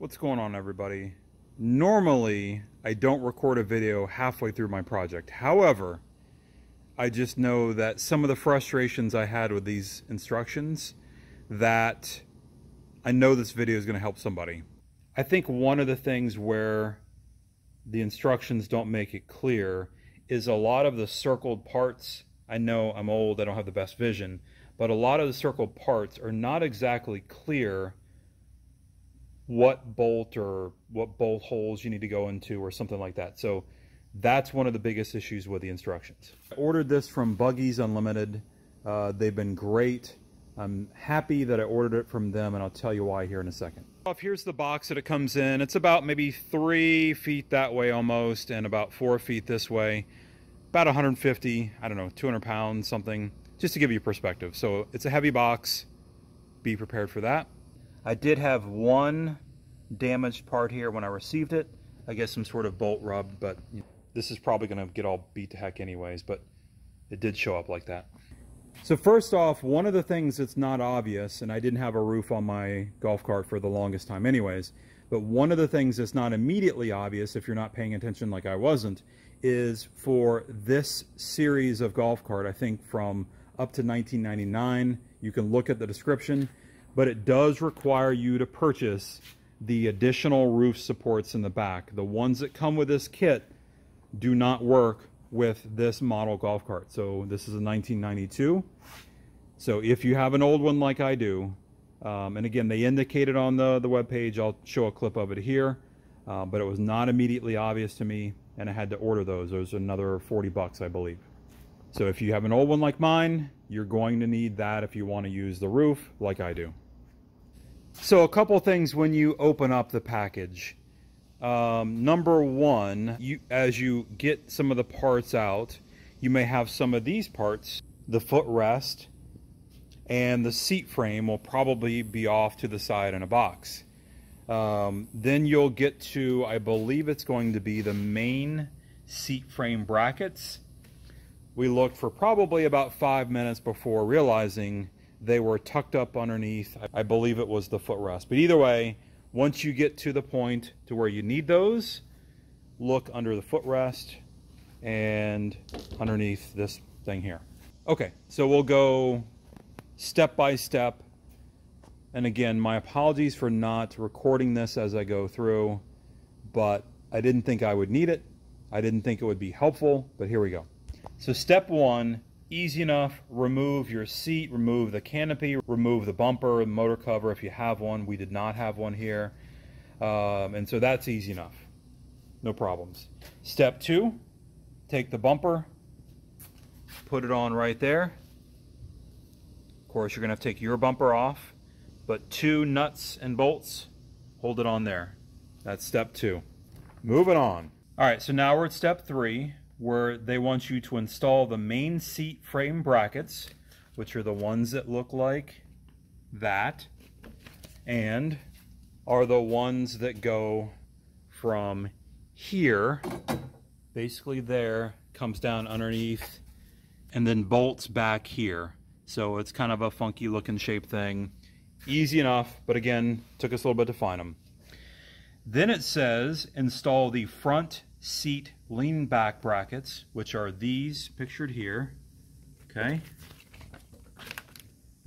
What's going on everybody? Normally, I don't record a video halfway through my project. However, I just know that some of the frustrations I had with these instructions that I know this video is going to help somebody. I think one of the things where the instructions don't make it clear is a lot of the circled parts. I know I'm old, I don't have the best vision, but a lot of the circled parts are not exactly clear what bolt or what bolt holes you need to go into or something like that. So that's one of the biggest issues with the instructions. I ordered this from Buggies Unlimited. Uh, they've been great. I'm happy that I ordered it from them and I'll tell you why here in a second. Here's the box that it comes in. It's about maybe three feet that way almost and about four feet this way. About 150, I don't know, 200 pounds, something, just to give you perspective. So it's a heavy box. Be prepared for that. I did have one damaged part here when I received it. I guess some sort of bolt rubbed, but this is probably going to get all beat to heck anyways, but it did show up like that. So first off, one of the things that's not obvious, and I didn't have a roof on my golf cart for the longest time anyways, but one of the things that's not immediately obvious if you're not paying attention like I wasn't, is for this series of golf cart, I think from up to 1999, you can look at the description, but it does require you to purchase the additional roof supports in the back. The ones that come with this kit do not work with this model golf cart. So this is a 1992. So if you have an old one like I do, um, and again, they indicated on the, the web page, I'll show a clip of it here, uh, but it was not immediately obvious to me, and I had to order those. Those another 40 bucks, I believe. So if you have an old one like mine, you're going to need that if you want to use the roof like I do. So a couple things when you open up the package. Um, number one, you, as you get some of the parts out, you may have some of these parts, the footrest and the seat frame will probably be off to the side in a box. Um, then you'll get to, I believe it's going to be the main seat frame brackets. We looked for probably about five minutes before realizing they were tucked up underneath, I believe it was the footrest. But either way, once you get to the point to where you need those, look under the footrest and underneath this thing here. Okay, so we'll go step by step. And again, my apologies for not recording this as I go through, but I didn't think I would need it. I didn't think it would be helpful, but here we go. So step one, easy enough. Remove your seat, remove the canopy, remove the bumper, motor cover if you have one. We did not have one here. Um, and so that's easy enough. No problems. Step two, take the bumper, put it on right there. Of course, you're going to have to take your bumper off, but two nuts and bolts, hold it on there. That's step two. Moving on. All right, so now we're at step three where they want you to install the main seat frame brackets, which are the ones that look like that, and are the ones that go from here, basically there, comes down underneath, and then bolts back here. So it's kind of a funky looking shape thing. Easy enough, but again, took us a little bit to find them. Then it says install the front seat lean back brackets, which are these pictured here. Okay.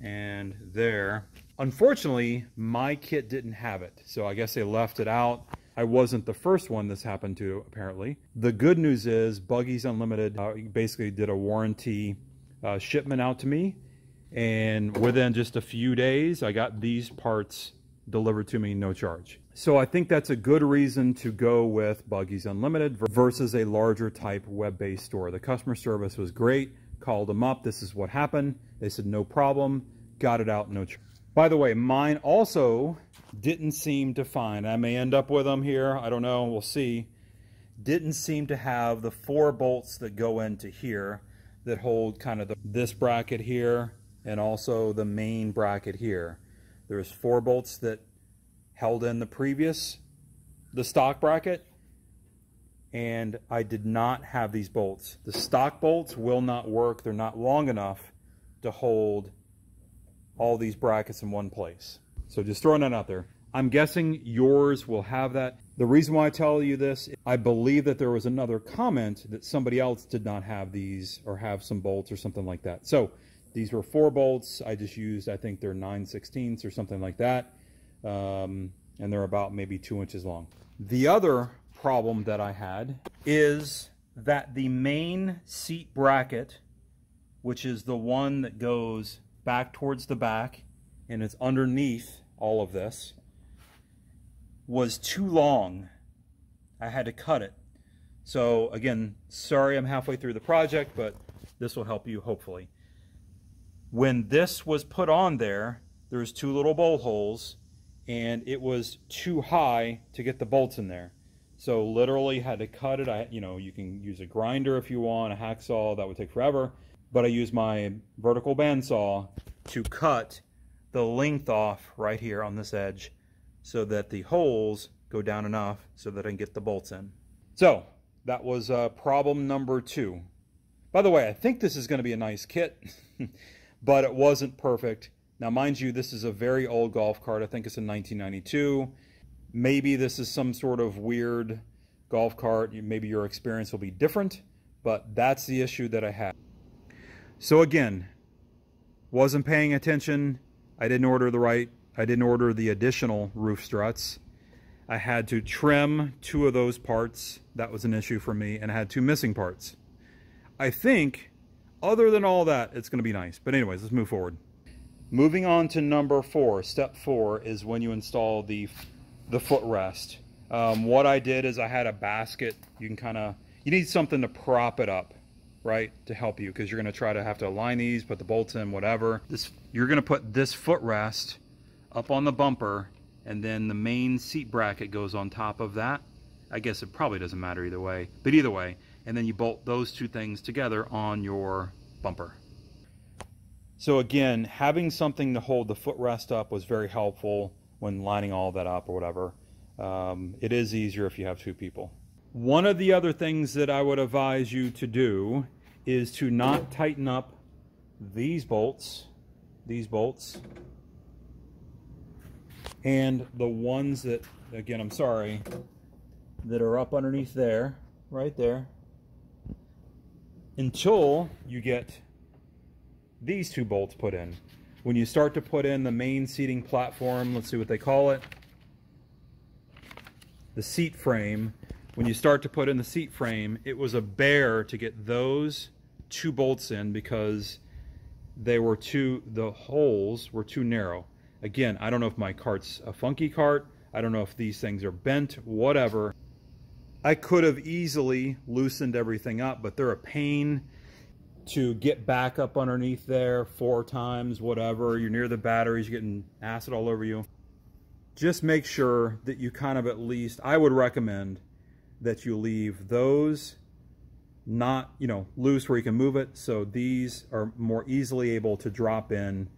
And there. Unfortunately, my kit didn't have it, so I guess they left it out. I wasn't the first one this happened to, apparently. The good news is Buggies Unlimited uh, basically did a warranty uh, shipment out to me, and within just a few days, I got these parts delivered to me no charge. So I think that's a good reason to go with Buggies Unlimited versus a larger type web-based store. The customer service was great, called them up, this is what happened. They said no problem, got it out, no charge. By the way, mine also didn't seem to find, I may end up with them here, I don't know, we'll see, didn't seem to have the four bolts that go into here that hold kind of the, this bracket here and also the main bracket here. There's four bolts that held in the previous, the stock bracket, and I did not have these bolts. The stock bolts will not work. They're not long enough to hold all these brackets in one place. So just throwing that out there. I'm guessing yours will have that. The reason why I tell you this, I believe that there was another comment that somebody else did not have these or have some bolts or something like that. So these were four bolts. I just used, I think they're 9 16ths or something like that. Um, and they're about maybe two inches long. The other problem that I had is that the main seat bracket, which is the one that goes back towards the back and it's underneath all of this, was too long. I had to cut it. So again, sorry I'm halfway through the project, but this will help you hopefully. When this was put on there, there's two little bolt holes and it was too high to get the bolts in there. So literally had to cut it. I, you know, you can use a grinder if you want, a hacksaw, that would take forever. But I used my vertical bandsaw to cut the length off right here on this edge so that the holes go down enough so that I can get the bolts in. So that was uh, problem number two. By the way, I think this is going to be a nice kit, but it wasn't perfect. Now, mind you, this is a very old golf cart. I think it's a 1992. Maybe this is some sort of weird golf cart. Maybe your experience will be different, but that's the issue that I had. So again, wasn't paying attention. I didn't order the right, I didn't order the additional roof struts. I had to trim two of those parts. That was an issue for me, and I had two missing parts. I think, other than all that, it's going to be nice. But anyways, let's move forward. Moving on to number four, step four is when you install the, the footrest. Um, what I did is I had a basket. You can kind of, you need something to prop it up, right? To help you because you're going to try to have to align these, put the bolts in, whatever. This You're going to put this footrest up on the bumper and then the main seat bracket goes on top of that. I guess it probably doesn't matter either way, but either way. And then you bolt those two things together on your bumper. So again, having something to hold the footrest up was very helpful when lining all that up or whatever. Um, it is easier if you have two people. One of the other things that I would advise you to do is to not tighten up these bolts, these bolts, and the ones that, again, I'm sorry, that are up underneath there, right there, until you get these two bolts put in. When you start to put in the main seating platform, let's see what they call it, the seat frame, when you start to put in the seat frame, it was a bear to get those two bolts in because they were too, the holes were too narrow. Again, I don't know if my cart's a funky cart. I don't know if these things are bent, whatever. I could have easily loosened everything up, but they're a pain to get back up underneath there four times, whatever. You're near the batteries, you're getting acid all over you. Just make sure that you kind of at least, I would recommend that you leave those not, you know, loose where you can move it. So these are more easily able to drop in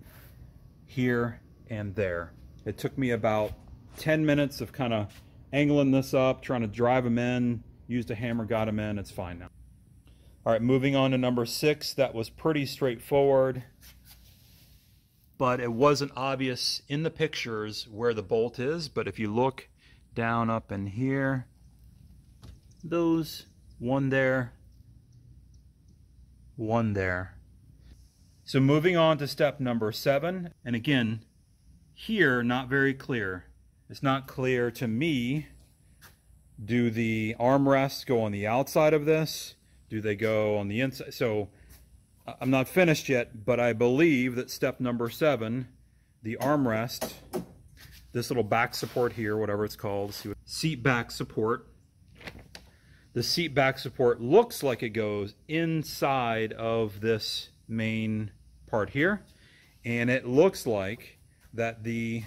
here and there. It took me about 10 minutes of kind of angling this up, trying to drive them in, used a hammer, got them in, it's fine now. All right, moving on to number six, that was pretty straightforward, but it wasn't obvious in the pictures where the bolt is, but if you look down up in here, those, one there, one there. So moving on to step number seven, and again, here, not very clear. It's not clear to me, do the armrests go on the outside of this? Do they go on the inside? So I'm not finished yet, but I believe that step number seven, the armrest, this little back support here, whatever it's called, seat back support. The seat back support looks like it goes inside of this main part here. And it looks like that the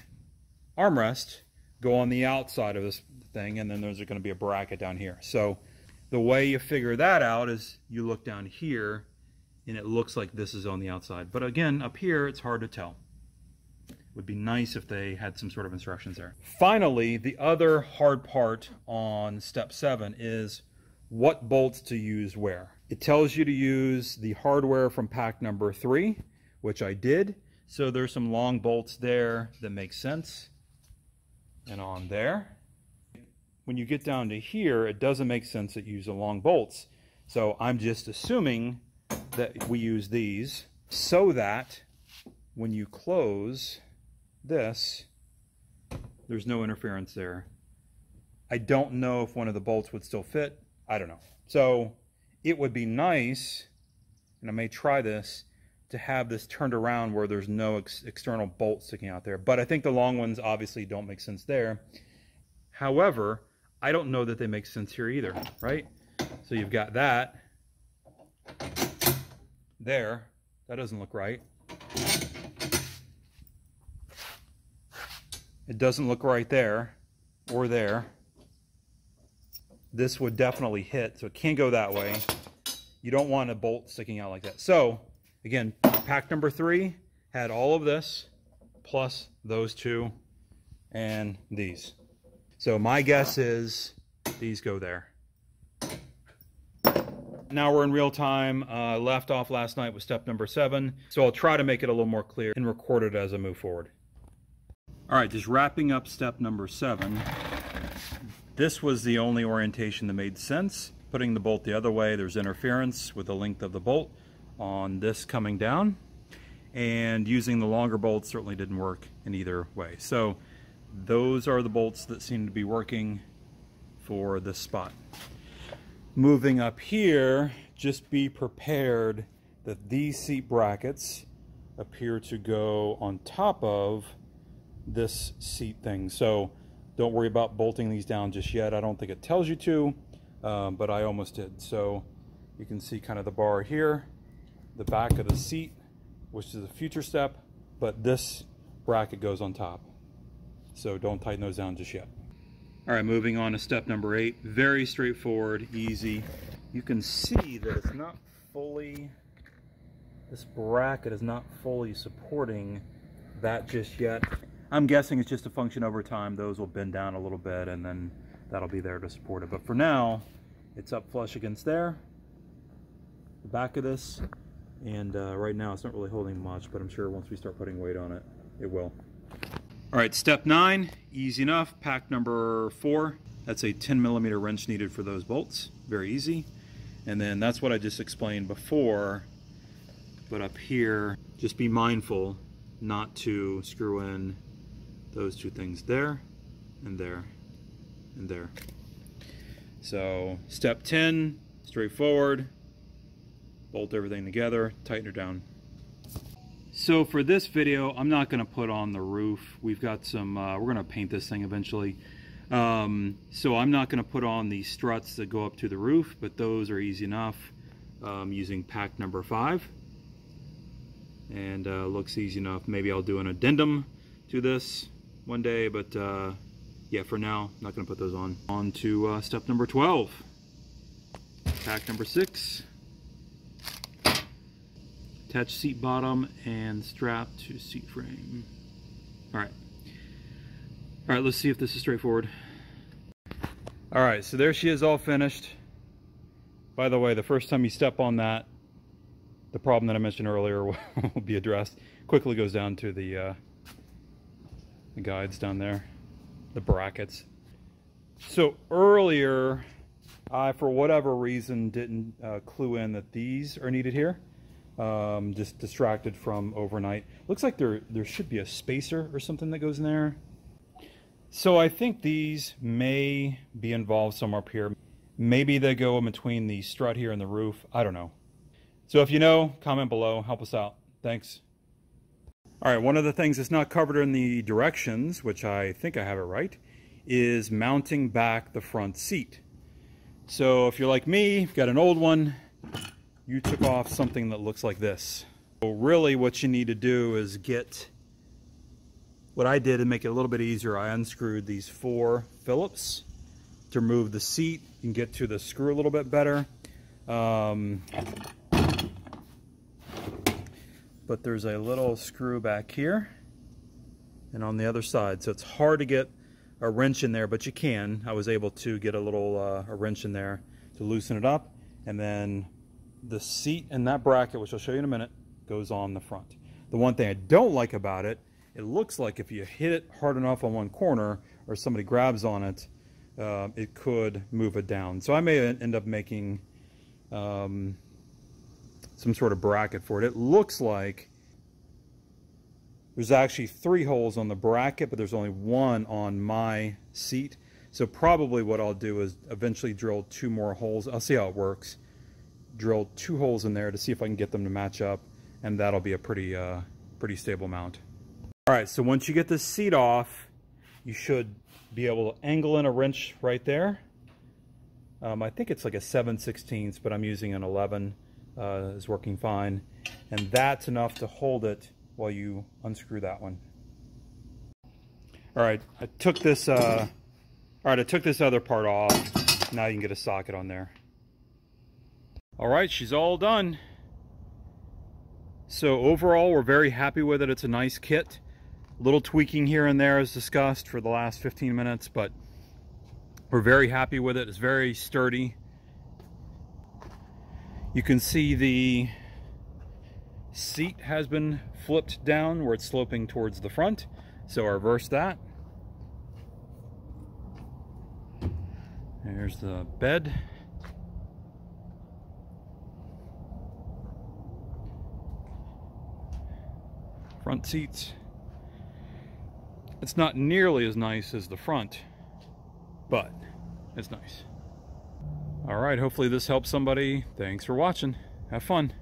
armrest go on the outside of this thing, and then there's going to be a bracket down here. So the way you figure that out is you look down here and it looks like this is on the outside. But again, up here, it's hard to tell. It would be nice if they had some sort of instructions there. Finally, the other hard part on step seven is what bolts to use where. It tells you to use the hardware from pack number three, which I did. So there's some long bolts there that make sense. and on there. When you get down to here, it doesn't make sense that you use the long bolts. So I'm just assuming that we use these so that when you close this, there's no interference there. I don't know if one of the bolts would still fit. I don't know. So it would be nice, and I may try this, to have this turned around where there's no ex external bolt sticking out there. But I think the long ones obviously don't make sense there. However, I don't know that they make sense here either, right? So you've got that there. That doesn't look right. It doesn't look right there or there. This would definitely hit, so it can't go that way. You don't want a bolt sticking out like that. So, again, pack number three had all of this, plus those two, and these. So my guess is these go there. Now we're in real time. Uh, left off last night with step number seven. So I'll try to make it a little more clear and record it as I move forward. All right, just wrapping up step number seven. This was the only orientation that made sense. Putting the bolt the other way, there's interference with the length of the bolt on this coming down. And using the longer bolts certainly didn't work in either way. So those are the bolts that seem to be working for this spot. Moving up here, just be prepared that these seat brackets appear to go on top of this seat thing. So don't worry about bolting these down just yet. I don't think it tells you to, um, but I almost did. So you can see kind of the bar here, the back of the seat, which is a future step, but this bracket goes on top. So don't tighten those down just yet. All right, moving on to step number eight. Very straightforward, easy. You can see that it's not fully, this bracket is not fully supporting that just yet. I'm guessing it's just a function over time. Those will bend down a little bit and then that'll be there to support it. But for now, it's up flush against there, the back of this, and uh, right now it's not really holding much, but I'm sure once we start putting weight on it, it will. All right, step nine, easy enough. Pack number four, that's a 10 millimeter wrench needed for those bolts. Very easy. And then that's what I just explained before. But up here, just be mindful not to screw in those two things there and there and there. So step 10, straightforward, bolt everything together, tighten her down. So for this video, I'm not going to put on the roof. We've got some, uh, we're going to paint this thing eventually. Um, so I'm not going to put on the struts that go up to the roof, but those are easy enough um, using pack number five. And uh, looks easy enough. Maybe I'll do an addendum to this one day, but uh, yeah, for now, not going to put those on. On to uh, step number 12. Pack number six. Attach seat bottom and strap to seat frame. All right. All right, let's see if this is straightforward. All right, so there she is all finished. By the way, the first time you step on that, the problem that I mentioned earlier will be addressed. Quickly goes down to the, uh, the guides down there, the brackets. So earlier, I, for whatever reason, didn't uh, clue in that these are needed here um, just distracted from overnight. Looks like there, there should be a spacer or something that goes in there. So I think these may be involved somewhere up here. Maybe they go in between the strut here and the roof. I don't know. So if you know, comment below. Help us out. Thanks. All right, one of the things that's not covered in the directions, which I think I have it right, is mounting back the front seat. So if you're like me, got an old one, you took off something that looks like this. So really what you need to do is get, what I did to make it a little bit easier, I unscrewed these four Phillips to remove the seat. Can get to the screw a little bit better. Um, but there's a little screw back here and on the other side. So it's hard to get a wrench in there, but you can. I was able to get a little uh, a wrench in there to loosen it up and then the seat and that bracket, which I'll show you in a minute, goes on the front. The one thing I don't like about it, it looks like if you hit it hard enough on one corner or somebody grabs on it, uh, it could move it down. So I may end up making um, some sort of bracket for it. It looks like there's actually three holes on the bracket, but there's only one on my seat. So probably what I'll do is eventually drill two more holes. I'll see how it works. Drill two holes in there to see if I can get them to match up, and that'll be a pretty, uh, pretty stable mount. All right, so once you get the seat off, you should be able to angle in a wrench right there. Um, I think it's like a 7 16 but I'm using an 11. Uh, is working fine. And that's enough to hold it while you unscrew that one. All right, I took this, uh, all right, I took this other part off. Now you can get a socket on there. All right, she's all done. So overall, we're very happy with it. It's a nice kit. Little tweaking here and there as discussed for the last 15 minutes, but we're very happy with it. It's very sturdy. You can see the seat has been flipped down where it's sloping towards the front. So I reverse that. There's the bed. Front seats. It's not nearly as nice as the front, but it's nice. All right, hopefully this helps somebody. Thanks for watching. Have fun.